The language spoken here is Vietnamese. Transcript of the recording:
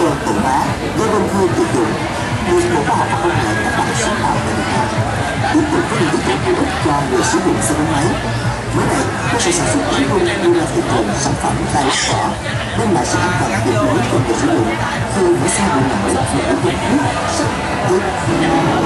cơ tự hóa do đông thương tuyển dụng được bộ khoa học và công nghệ các bạn sáng tạo tại Việt Nam. Tiếp tục với những ý tưởng hữu ích cho người sử dụng xe gắn máy. Mới đây cơ sở sản xuất chỉ luôn đưa ra thị trường sản phẩm tay lái vỏ đem lại sự an toàn tuyệt đối cho người sử dụng. Khi mỗi xe bị nặng và ứng dụng nước sắc sắt